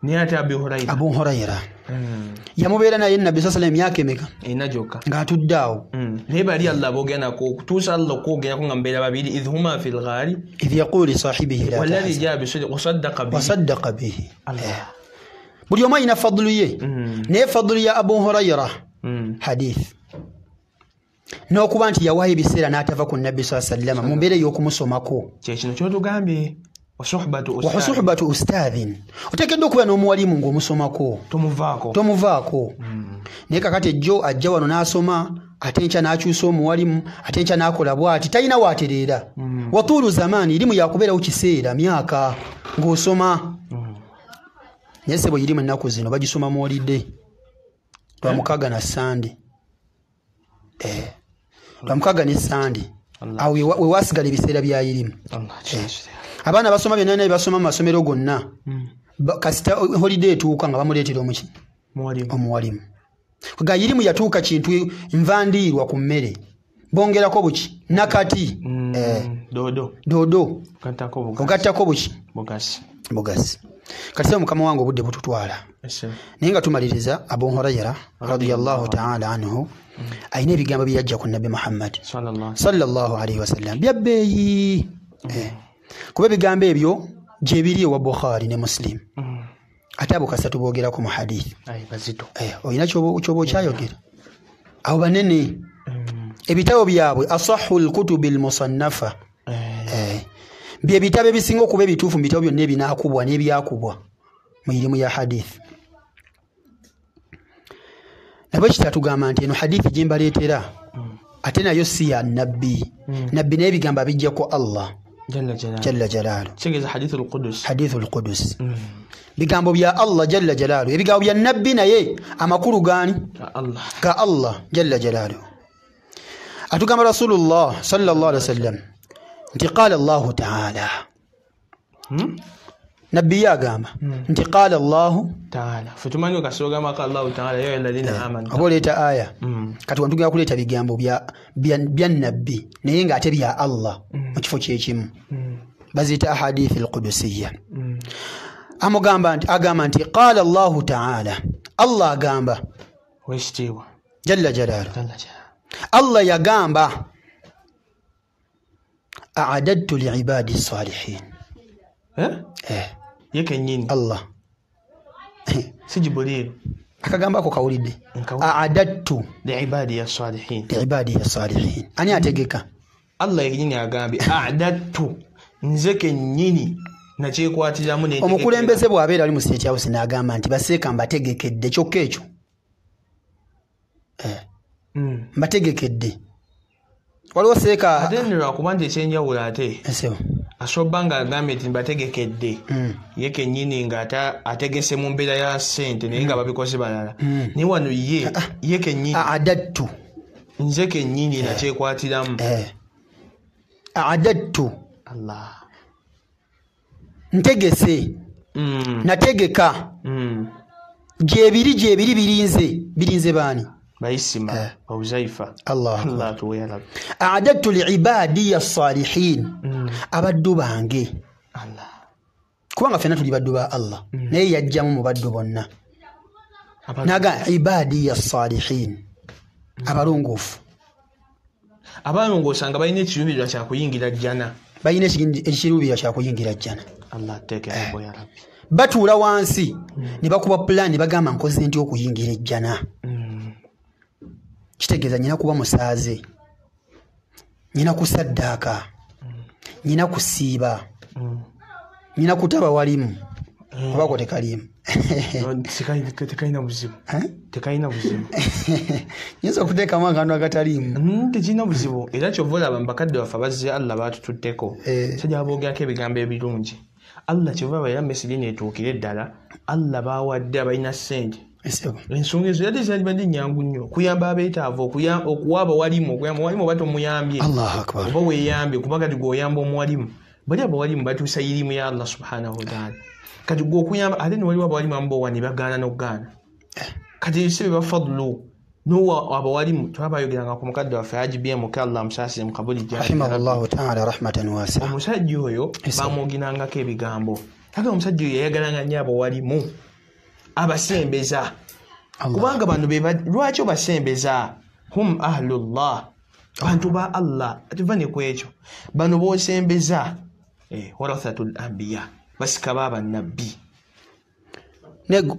naye abu abi hurayira abu hurayira Mm. yamubeera naye nabbi saa salam emyaka emeka? Erina gyokka ng'atudde awo. Mm. naye bali allah boogeranako okutuusa allah okwogerako nga mbeera babiri idh huma fi lgaari idh yaqulu lisahibihi tahzan jaa bisidq wasaddaqa bihi. Allah. buli omu alina fadulu ye. Mm. naye fadulu ya abu hurayira Mm. hadith. N'okuba nti yawaayo ebiseera n'atava ku nabbi saa sallama mu mbeera ey'okumusomako kyekino kyotugambye wasuhbatu ustadhin oteekeddwa okubeera n'omuwalimu ng'omusomako tomuvaako naye kakati ejjo ajja wano n'asoma ate nkya n'akyusa omuwalimu ate nkya n'akola bw'ati talina waatereera watuulu zamaani irimu yakubeerawo kiseera myaka ng'osoma naye sebo irimu ennaku zino bagisoma muwolidde lwamukaaga na sande Eh, lwamukaaga ne sande. Awo we- we waasigala ebiseera bya irimu Allah, Jesus. abaana basoma byonna byonna basoma mu masomero gonna Mm. Ba- kasita holide etuuka nga bamuleetera omuki omuwalimu. Ga irimu yatuuka kintu nvandiirwa ku mmere. Bongerako buki? Nakati. Mm. eh, Dodo. ogattako buki Bugasi kati sebe mukama wange obudde bututwala. Naye nga tumaliriza abu hurayira radiallahu taala anhu alina ebigambo bye yajja ku nabbi muhammad. Sallallahu. Alaihi wasallam byabbeeyi Eh, kuba ebigambo ebyo gyebiri ewa bukhari ne muslim. Mm. ate abo kasa tuboogerako mu hadithi bazito. Eh, olina kyoba okyayogera abo banene Mm. ebitabo byabwe asahu lkutubi lmusannafa Eh. Eh, bye bitabo ebisinga okuba ebituufu mu bitabo byonna ebinaakubwa n'ebyakubwa mu irimu ya hadithi. Nabwe kitatugamba nti eno hadithi gye mbaleetera? Ate nayo si ya nabbi. Nabbi naye ebigambo abijjako allah. Jalla jalaalu hadithu lqudus bigambo bya allah jalla jalaalu ebigambo bya nabbi naye amakulu gaani? Ga allah. Jalla jalaalu atugamba rasulullah sallallahu alaihi wasallam nti qaala allahu taala nabbi ye agamba nti qaala allahu oba oleeta aya kati wano tugenda kuleeta bigambo bya- nabbi naye ng'ate bya allah mu kifo kyekimu baziyita ahadithi alqudusiya amugamba nti agamba nti qaala llahu taala allah agamba jalla jalaalu allah yagamba aadadtu liibadi salihin Eh? eh, ye kennyini allah si jibuliiru akagambo ako kawulidde aadadtu salihin liibadiya salihin ani ategeka allah yenyini agambye adattu nze kennyini nakyekwatiramu omukulembeze bw'abeera ali mu state house n'agamba nti baseeka mbategekedde kyokka ekyo Eh, Mm. mbategekedde waliwo seeka ate nno lwakuba nti ekyenjawulo ate asobola nga agambye nti mbategekedde Mm. ye kennyini ng'ata ategese mu mbeera ya ssente naye nga babikoze balala. Mm. naye wano ye ye kennyini. Aadadtu nze kennyini nakyekwatiramu. Eh, allah. Ntegese. Mm. nategeka. Mm. gyebiri gyebiri birinze. Birinze baani bayisima Eh. bauzaifa allah akbar. allah tuwe yarab aadadtu liibadiya salihin Mm. abaddu bange. Kubanga fenna tuli baddu ba allah. Naye yajjamu mu baddu bonna. Naga ibadiya salihin abalongoofu. Abalongoosanga balina ekiyumbirwa kyakuyingira jjana. Balina ekiruubirwa kyakuyingira jjana. Rabbi. Batuula wansi. Ne bakuba pulaani bagamba nkoze nti okuyingira ejjana? Mm. Kitegeeza nyina kuba musaaze. Nyina kusaddaaka nyina kusiiba nyina kutaba walimu. Obako tekalimu <laughs> Tekalina- buzibu. Eh? tekalina buzibu. <laughs> Nyinza okuteekamu akantu agataliimu Mm, tekirina buzibu. Era kyova olaba mubakadde waffe abazze allah batututteko. Eh. sajja boogerako ebigambo ebirungi. Allah kyova era mesiri neetuukire eddala. Allah bawadde abalina ssente. Ensonga ezo yadde zalibadde nyangu nnyo. Okuyamba abeetaavu okuwa abawalimu okuyamba walimu oba tomuyambye oba weeyambye kuba kati gweoyamba omuwalimu bali abawalimu batuusa irimu ya allah subhanahu wataala kati gwe okuyamba ate niwaliwo abawalimu amubowa ne bagaana n'okugaana kati ebise bye bafadulu nowa abawalimu twabayogeranga ku mukadde waffe agibm ke allah musaasire mu kabuli rahimahu llahu taala rahmatan wasia. Omusajja oyo bamwogerangako ebigambo. Aga omusajja oyo yayagalanga nnyo abawalimu abasembeza. Kubanga bano lwaki obasembeza? Hum ahlullah. Bantu ba allah. Ativa ne ku ekyo. Bano bosembeza eh, warathatul ambiya basika babannabbi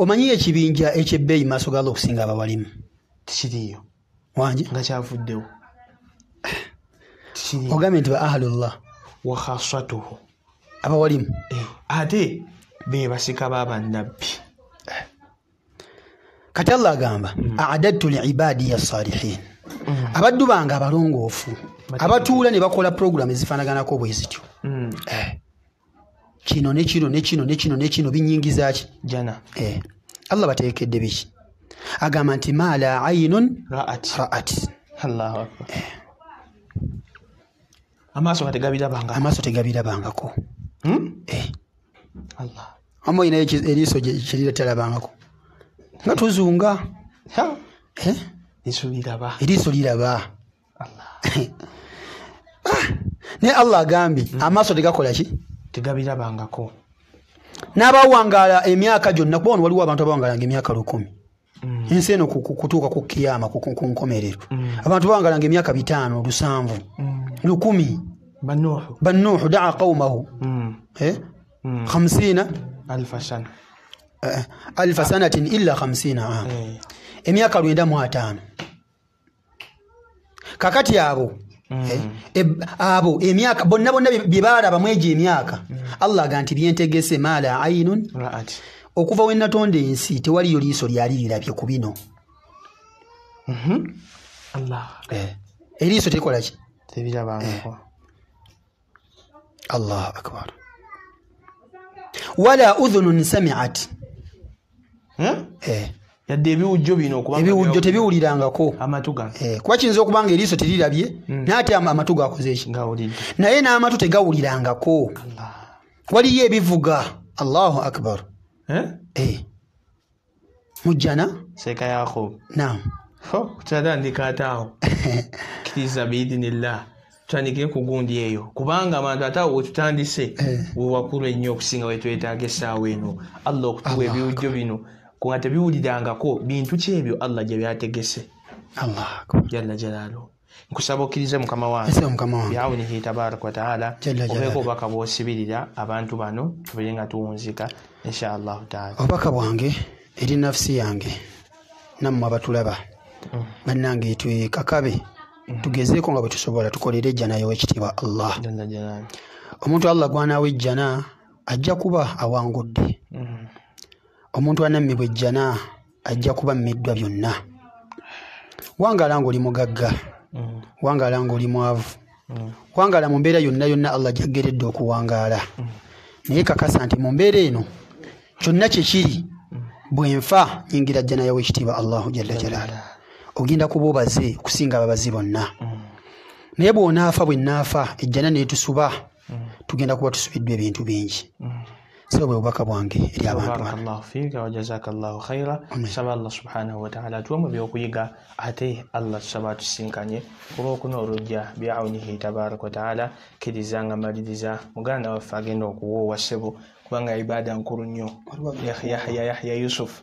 omanyiyo ekibinja ekyebbeeyi maaso ga allah okusinga abawalimu tikiriyo wangi? Nga kyavuddewo. <sighs> Ogambye nti ba ahlullah. Wa khasatuhu. Abawalimu Eh, ate be basika babannabbi kati allah agamba aadadtu liibadiya salihin abaddu bange abalongoofu abatuula ne bakola puroguramu ezifaanaganako bwe zityo. Mm, kino ne kino ne kino ne kino ne kino binyingiza ki? Jana. Eh, allah bateekedde biki? Agamba nti ma la ainun raat. Akbar. Amaaso nga tegabirabanga amaaso tegabirabangako. Hmm? Eh, allah. Ama olinayo eriiso kyeriratalabangako nga tuzunga. Eriiso liraba. Allah. <laughs> Naye allah agambye amaaso tegakola ki? Tegabirabangako. N'abawangaala emyaka gyonna kuba wano waliwo abantu abawangalanga emyaka lukumi. Mm. ensi eno ku- ku- kutuuka ku kiyama ku nkomerero. Mm. abantu bawangalanga emyaka bitaano lusanvu. Lukumi. Banuuhu daa qaumahu Mm. eh, hamsiina alfa sana alfa sanatin illa hamsiina ama Eh. emyaka lwenda mu ataano. Kakati abo Mm. eh, eb- abo emyaka bonna bonna bye- baalabamu egyo emyaka. Allah aga nti byentegese maala ainun. Okuva we natonda ensi tewaliyo liiso lyali lirabye ku bino. Mhm. allah. Eriiso terikola ki? Tebirabangako. Allahu akbar. Wala udhunun samiat. Eh? Eh, yadde ebiwujjo bino ebiwujjo tebiwulirangako. Eh, kuba kiyinza okuba nga eriiso terirabye naye ate ama- amatu gakoze eki naye n'amatu tegawulirangako. Waliyo ebivuga. Allahu akbar. Eh? Eh. mujjana? Seeka yakobo naam. Tutatandika ate awo. <laughs> Kkiriza biidinillah. Tutandikire ku gundi eyo. Kubanga abantu ate awo wetutandise Eh. wewakulu ennyo okusinga wetwetaaga essaawa eno. Allah okutuwa ebiwujjo bino kunga tebiwulirangako bintu ki ebyo allah gye byategese. Jalla jalaalu nkusaba okkirize mukama wange. Ese mukama wange. Byawunihi tabaraka wataala obeeko jalaaluhu. obubaka bwosibirira abantu bano tubere nga tuwunzika inshaallahu taala. Obubaka bwange eri nafusi yange nammwe abatulaba Mm. bannange twekakabe tugezeeko nga bwe tusobola tukolere ejjana yowekitiibwa allah. Jalla jalaalu omuntu allah gwanaawa ejjana ajja kuba awangudde. Mm. Omuntu anammibwa ejjana ajja kuba mmiddwa byonna wangala ngaoli mugagga Mm. wangala ngaoli mwavu Mm. wangala mu mbeera yonna yonna allah gyaggeredde okuwangaala naye kakasa nti mu mbeera eno kyonna kyekiri bwe nfa nyingira jjana yawekitiibwa allahu jalla jalaala ogenda kuba obaze okusinga ababazi bonna Mm. naye bw'onaafa bwe naafa ejjana neetusuba Mm. tugenda kuba tusubiddwa ebintu bingi Mm. So bwe bubaka bwange eri abantu baraka bano llahu fiika wajazaka llahu khaira tusaba allah subhanahu wataala atuwemu ebyokuyiga ate allah tusaba tusinkanye olwokuna olujja biaunihi tabaraka wataala kkiriza nga maliriza. Muganda waffe agenda okuwoowa sebo kubanga ibaada nkulu nnyo. Yahya yusuf.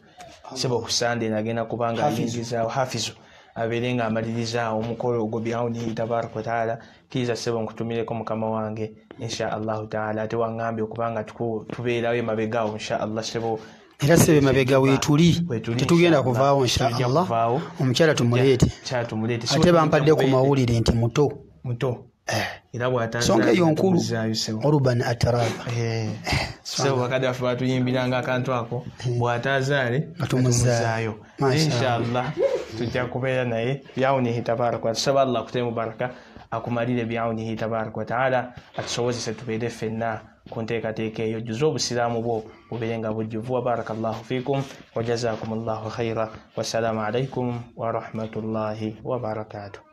Sebo ku sande nagenda kubanga ayingizaawo hafizu. Abeere nga amalirizaawo omukolo ogwo biaunihi tabaraka wataala kkiriza sebo nkutumireko mukama wange insha allahu taala ate waŋŋambye okubanga tubeerawo emabegaawo insha allah sebo era sebe mabega weetuli tetugenda kuvaawo inshaallah. kuvaawo. omukyala tumuleete. Ate bampadde ku mawulire nti muto. Eh, songa eyo nkulu oruban ataraba sebo bakadde baffe batuyimbiranga akantu ako. Bw'ataazaale tumuzaayo. Inshallah tujja kubeera naye. Byawunihi tabaraka tusaba allah akutemu baraka akumalire byawunihi tabaraka wataala atusobozese tubeere ffenna ku nteekateeka eyo jjuza obusiraamu bwo bubeere nga bujjuvu wabaraka llahu fikum wajazakum llahu khaira wassalamu alaikum warahmatullahi wabarakatuh